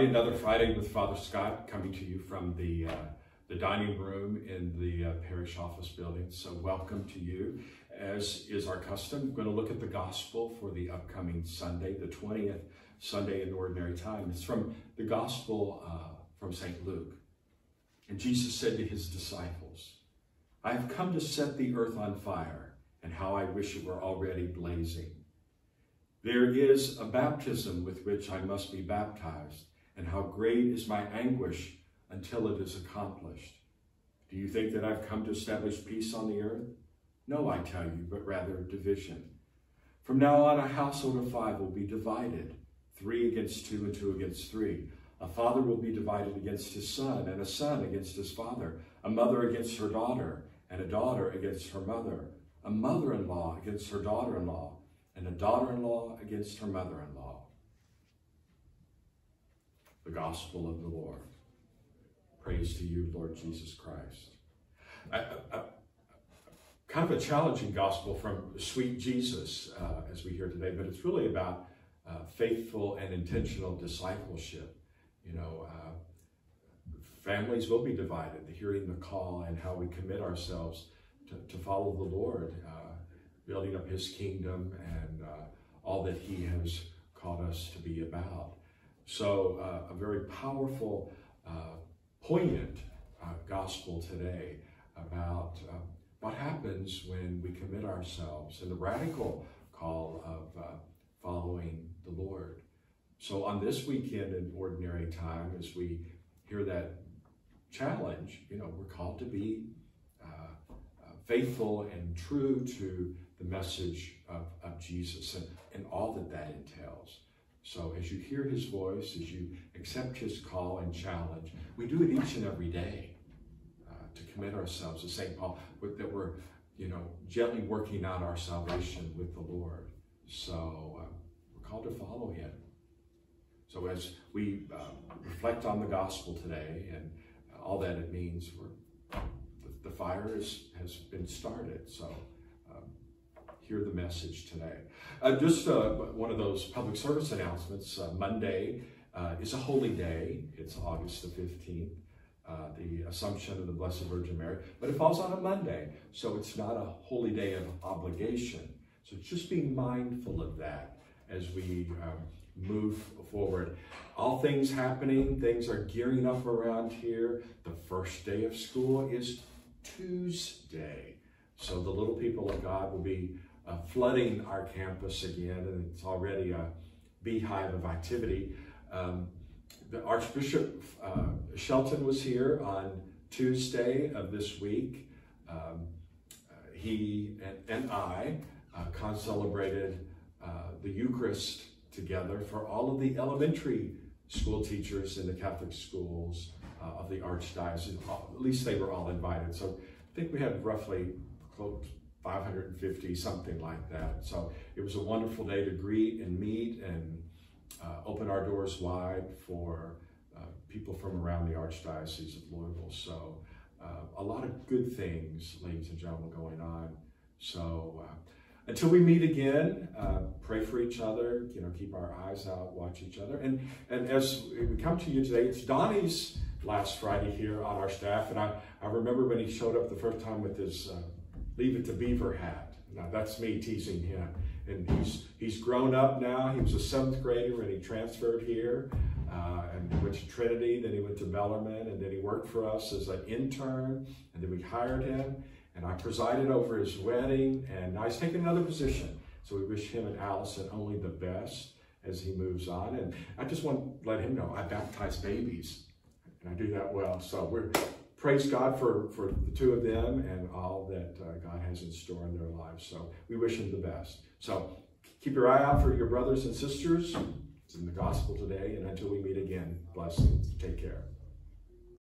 everybody. Another Friday with Father Scott coming to you from the, uh, the dining room in the uh, parish office building. So welcome to you. As is our custom, we're going to look at the gospel for the upcoming Sunday, the 20th Sunday in Ordinary Time. It's from the gospel uh, from St. Luke. And Jesus said to his disciples, I have come to set the earth on fire, and how I wish it were already blazing. There is a baptism with which I must be baptized, and how great is my anguish until it is accomplished. Do you think that I've come to establish peace on the earth? No, I tell you, but rather division. From now on, a household of five will be divided, three against two and two against three. A father will be divided against his son, and a son against his father, a mother against her daughter, and a daughter against her mother, a mother-in-law against her daughter-in-law, and a daughter-in-law against her mother-in-law. The Gospel of the Lord. Praise to you, Lord Jesus Christ. I, I, kind of a challenging gospel from sweet Jesus, uh, as we hear today, but it's really about uh, faithful and intentional discipleship. You know, uh, families will be divided, hearing the call and how we commit ourselves to, to follow the Lord, uh, building up his kingdom and uh, all that he has called us to be about. So uh, a very powerful, uh, poignant uh, gospel today about what happens when we commit ourselves and the radical call of following the Lord. So on this weekend in ordinary time, as we hear that challenge, you know, we're called to be uh, uh, faithful and true to the message of, of Jesus and, and all that that entails. So as you hear his voice, as you accept his call and challenge, we do it each and every day uh, to commit ourselves to St. Paul, that we're, you know, gently working out our salvation with the Lord. So uh, we're called to follow him. So as we uh, reflect on the gospel today and all that it means, the, the, fire is, has been started. So um, hear the message today. Uh, just uh, one of those public service announcements. Uh, Monday uh, is a holy day. It's August the 15th. Uh, the Assumption of the Blessed Virgin Mary, but it falls on a Monday, so it's not a holy day of obligation. So just being mindful of that as we um, move forward. All things happening, things are gearing up around here. The first day of school is Tuesday. So the little people of God will be uh, flooding our campus again, and it's already a beehive of activity. Um, the Archbishop uh, Shelton was here on Tuesday of this week. Um, uh, he and, and I uh, con-celebrated uh, the Eucharist together for all of the elementary school teachers in the Catholic schools uh, of the Archdiocese. At least they were all invited. So I think we had roughly close 550, something like that. So it was a wonderful day to greet and meet and uh, open our doors wide for uh, people from around the Archdiocese of Louisville. So uh, a lot of good things, ladies and gentlemen, going on. So uh, until we meet again, uh, pray for each other, you know, keep our eyes out, watch each other. And, and as we come to you today, it's Donnie's last Friday here on our staff. And I, I remember when he showed up the first time with his uh, Leave It to Beaver hat. Now that's me teasing him. And he's, he's grown up now. He was a seventh grader and he transferred here. Uh, and he went to Trinity, then he went to Bellarmine, and then he worked for us as an intern, and then we hired him. And I presided over his wedding, and now he's taken another position. So we wish him and Allison only the best as he moves on. And I just want to let him know I baptize babies, and I do that well. So we're praise God for, for the two of them and all that uh, God has in store in their lives. So we wish them the best. So keep your eye out for your brothers and sisters. It's in the gospel today. And until we meet again, blessings. Take care.